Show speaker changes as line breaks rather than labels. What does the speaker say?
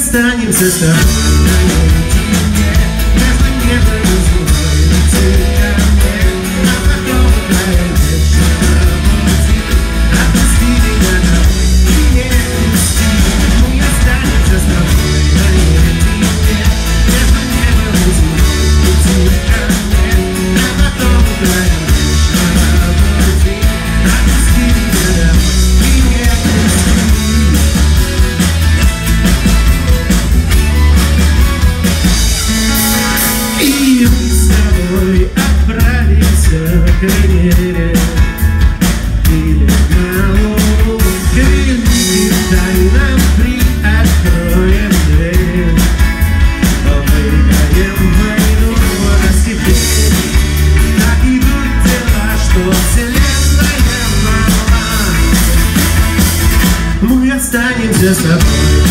Мы останемся с И мы с тобой отправимся к Венере Или на Луну К великим тайнам приоткроем дверь Выиграем войну, раз теперь Так идут дела, что вселенная мала Мы останемся с тобой